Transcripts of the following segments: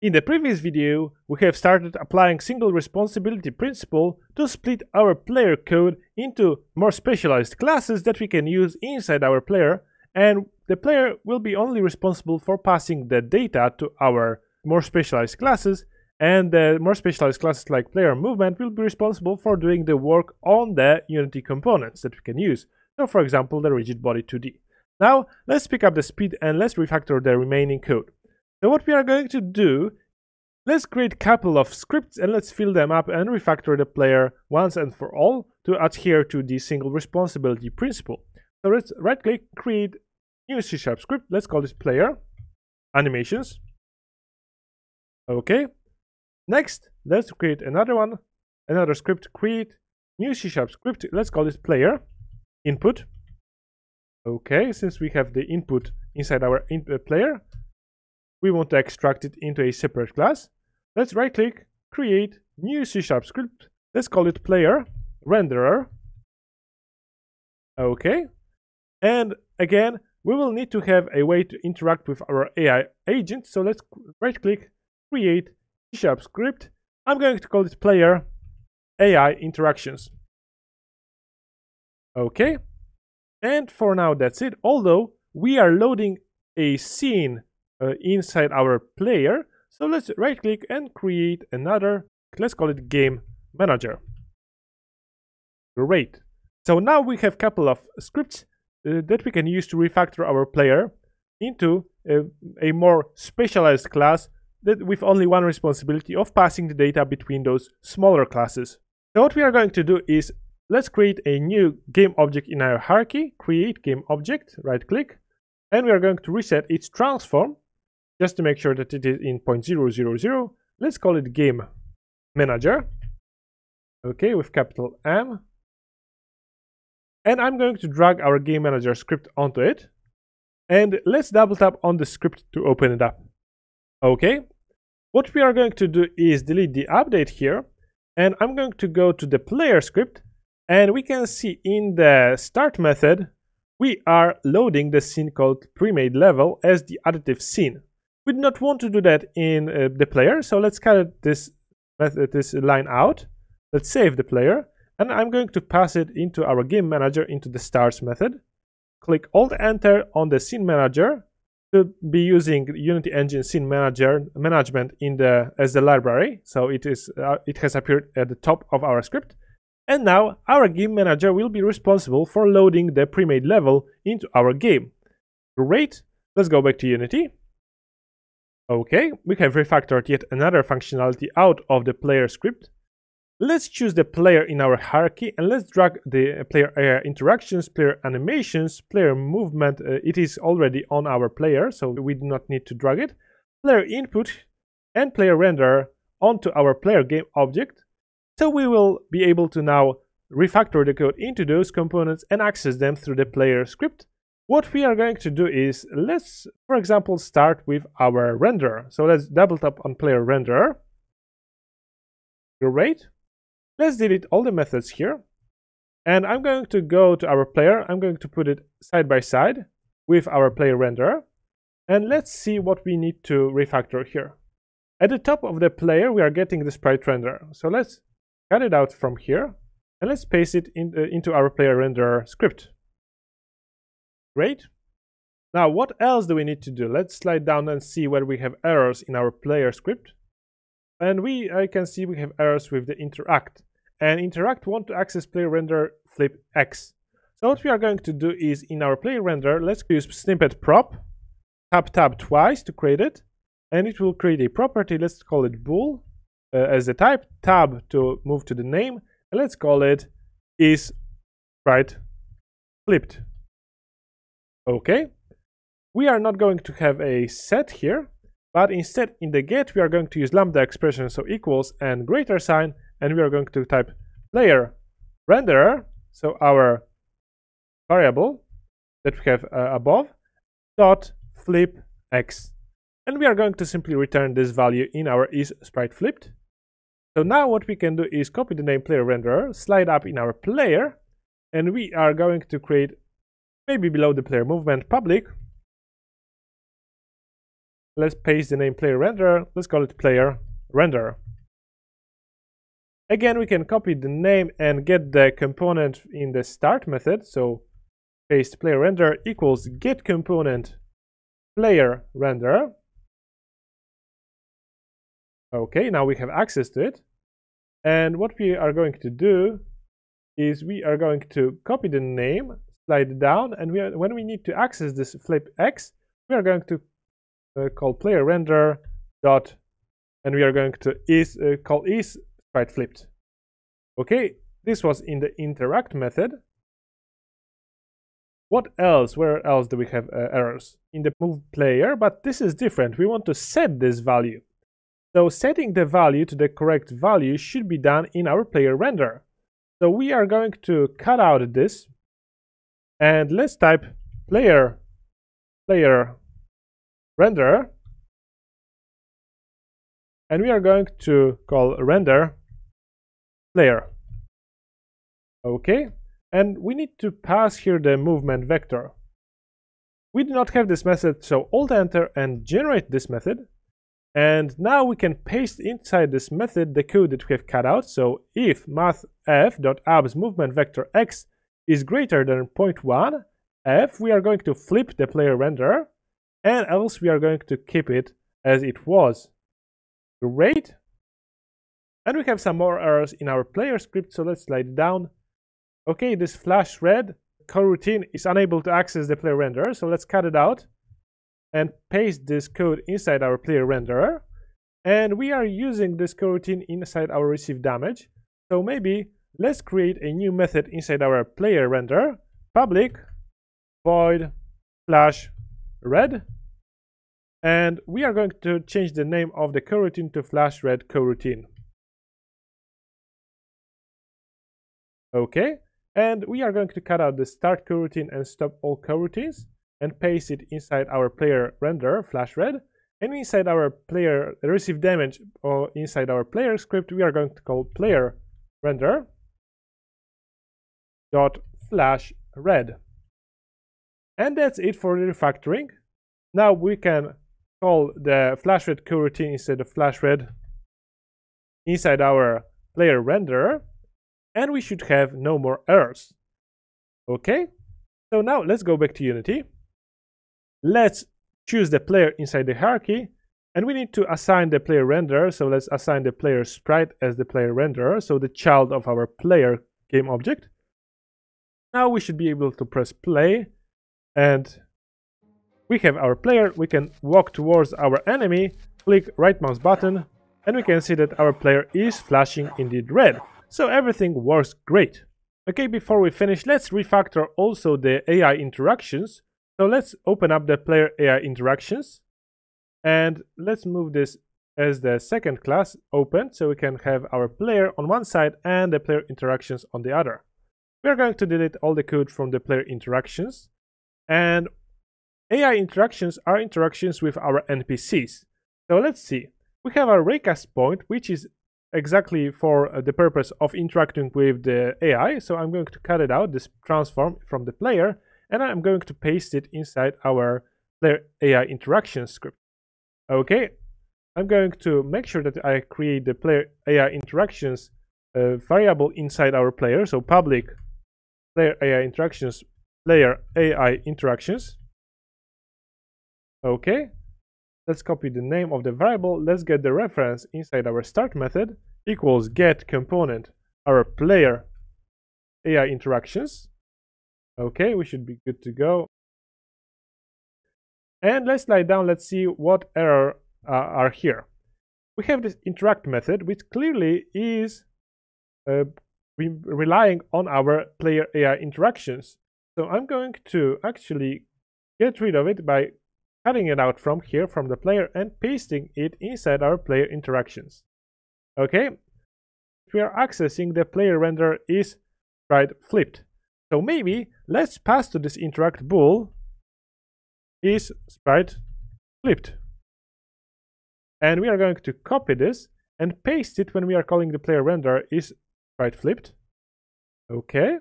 In the previous video, we have started applying single responsibility principle to split our player code into more specialized classes that we can use inside our player and the player will be only responsible for passing the data to our more specialized classes and the more specialized classes like player movement will be responsible for doing the work on the Unity components that we can use. So for example, the rigid body 2D. Now, let's pick up the speed and let's refactor the remaining code. So what we are going to do, let's create a couple of scripts and let's fill them up and refactor the player once and for all to adhere to the single responsibility principle. So let's right click, create new C Sharp script. Let's call this player animations. Okay. Next, let's create another one, another script, create new C Sharp script. Let's call this player input. Okay, since we have the input inside our input uh, player, we want to extract it into a separate class. Let's right click, create new C Sharp script. Let's call it player renderer. Okay. And again, we will need to have a way to interact with our AI agent. So let's right click, create C Sharp script. I'm going to call it player AI interactions. Okay. And for now, that's it. Although we are loading a scene uh, inside our player. So let's right click and create another, let's call it game manager. Great. So now we have a couple of scripts uh, that we can use to refactor our player into a, a more specialized class that with only one responsibility of passing the data between those smaller classes. So what we are going to do is let's create a new game object in our hierarchy, create game object, right click, and we are going to reset its transform just to make sure that it is in 0.000, let's call it game manager. Okay, with capital M. And I'm going to drag our game manager script onto it. And let's double tap on the script to open it up. Okay, what we are going to do is delete the update here. And I'm going to go to the player script. And we can see in the start method, we are loading the scene called pre-made level as the additive scene. We do not want to do that in uh, the player, so let's cut this method, this line out. Let's save the player, and I'm going to pass it into our game manager into the start method. Click Alt Enter on the scene manager to be using Unity Engine Scene Manager management in the as the library. So it is uh, it has appeared at the top of our script. And now our game manager will be responsible for loading the pre-made level into our game. Great. Let's go back to Unity. Okay, we have refactored yet another functionality out of the player script. Let's choose the player in our hierarchy and let's drag the player uh, interactions, player animations, player movement. Uh, it is already on our player, so we do not need to drag it. Player input and player render onto our player game object. So we will be able to now refactor the code into those components and access them through the player script. What we are going to do is, let's, for example, start with our renderer. So let's double tap on player renderer. Great. Let's delete all the methods here. And I'm going to go to our player. I'm going to put it side by side with our player renderer. And let's see what we need to refactor here. At the top of the player, we are getting the sprite renderer. So let's cut it out from here. And let's paste it in, uh, into our player renderer script. Great. Now, what else do we need to do? Let's slide down and see where we have errors in our player script. And we, I can see we have errors with the interact. And interact want to access player render flip X. So what we are going to do is in our player render, let's use snippet prop, tap tab twice to create it, and it will create a property. Let's call it bool uh, as the type, tab to move to the name, and let's call it is sprite flipped. Okay. We are not going to have a set here, but instead in the get we are going to use lambda expression, so equals and greater sign, and we are going to type player renderer, so our variable that we have uh, above, dot flip x. And we are going to simply return this value in our is sprite flipped. So now what we can do is copy the name player renderer, slide up in our player, and we are going to create maybe below the player movement public let's paste the name player renderer. Let's call it player renderer. Again, we can copy the name and get the component in the start method. So paste player render equals get component player render. Okay, now we have access to it. And what we are going to do is we are going to copy the name, slide down, and we are, when we need to access this flip x, we are going to uh, call player render dot, and we are going to is uh, call is sprite flipped. Okay, this was in the interact method. What else? Where else do we have uh, errors? In the move player, but this is different. We want to set this value. So setting the value to the correct value should be done in our player render. So we are going to cut out this and let's type player player render and we are going to call render player. Okay, and we need to pass here the movement vector. We do not have this method, so alt enter and generate this method. And now we can paste inside this method the code that we have cut out. So if mathf.abs movement vector x is greater than 0.1, f, we are going to flip the player renderer, and else we are going to keep it as it was. Great. And we have some more errors in our player script, so let's slide it down. Okay, this flash red coroutine is unable to access the player renderer, so let's cut it out and paste this code inside our player renderer. And we are using this coroutine inside our receive damage. So maybe let's create a new method inside our player render public void flash red. And we are going to change the name of the coroutine to flash red coroutine. Okay, and we are going to cut out the start coroutine and stop all coroutines and paste it inside our player render flash red and inside our player receive damage or inside our player script we are going to call player render dot flash red. And that's it for the refactoring. Now we can call the flash red coroutine instead of flash red inside our player renderer and we should have no more errors. Okay so now let's go back to unity. Let's choose the player inside the hierarchy and we need to assign the player renderer so let's assign the player sprite as the player renderer so the child of our player game object now we should be able to press play and we have our player. We can walk towards our enemy click right mouse button and we can see that our player is flashing indeed red. So everything works great. Okay before we finish let's refactor also the ai interactions. So let's open up the player AI interactions and let's move this as the second class open so we can have our player on one side and the player interactions on the other. We are going to delete all the code from the player interactions and AI interactions are interactions with our NPCs. So let's see. We have our raycast point which is exactly for uh, the purpose of interacting with the AI. So I'm going to cut it out, this transform from the player and I'm going to paste it inside our player AI interaction script. Okay, I'm going to make sure that I create the player AI interactions uh, variable inside our player, so public player AI interactions, player AI interactions. Okay, let's copy the name of the variable. Let's get the reference inside our start method equals get component our player AI interactions. Okay, we should be good to go. And let's slide down, let's see what error uh, are here. We have this interact method, which clearly is uh, re relying on our player AI interactions. So I'm going to actually get rid of it by cutting it out from here, from the player, and pasting it inside our player interactions. Okay, we are accessing the player render is sprite flipped. So maybe let's pass to this interact bool is sprite flipped. And we are going to copy this and paste it when we are calling the player render is sprite flipped. Okay.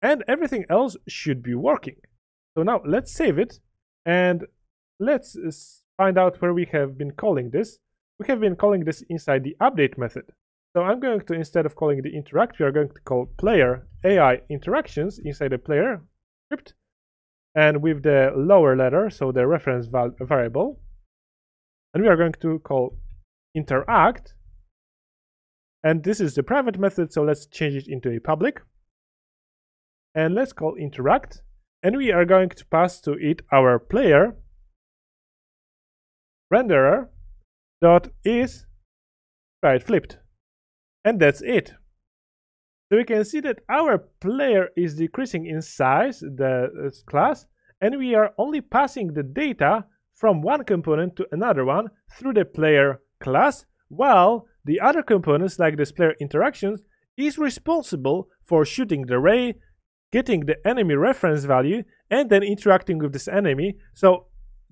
And everything else should be working. So now let's save it and let's uh, find out where we have been calling this. We have been calling this inside the update method. So I'm going to, instead of calling the interact, we are going to call player AI interactions inside the player script. And with the lower letter, so the reference variable. And we are going to call interact. And this is the private method, so let's change it into a public. And let's call interact. And we are going to pass to it our player renderer dot is sprite flipped. And that's it. So we can see that our player is decreasing in size, the uh, class, and we are only passing the data from one component to another one through the player class, while the other components, like player interactions, is responsible for shooting the ray, getting the enemy reference value, and then interacting with this enemy. So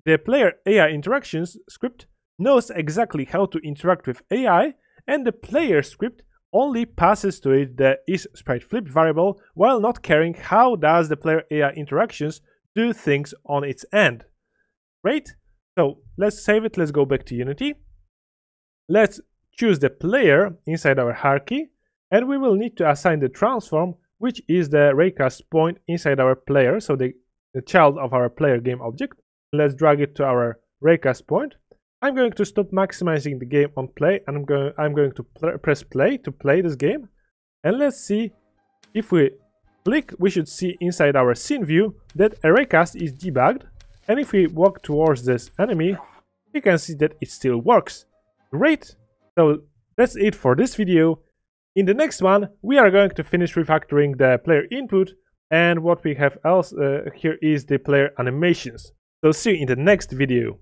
the player AI interactions script knows exactly how to interact with AI, and the player script only passes to it the is sprite flip variable while not caring how does the player AI interactions do things on its end. Right? So let's save it. Let's go back to Unity. Let's choose the player inside our hierarchy and we will need to assign the transform which is the raycast point inside our player, so the, the child of our player game object. Let's drag it to our raycast point I'm going to stop maximizing the game on play and I'm going, I'm going to pl press play to play this game. And let's see if we click, we should see inside our scene view that a raycast is debugged. And if we walk towards this enemy, you can see that it still works. Great! So that's it for this video. In the next one, we are going to finish refactoring the player input and what we have else uh, here is the player animations. So see you in the next video.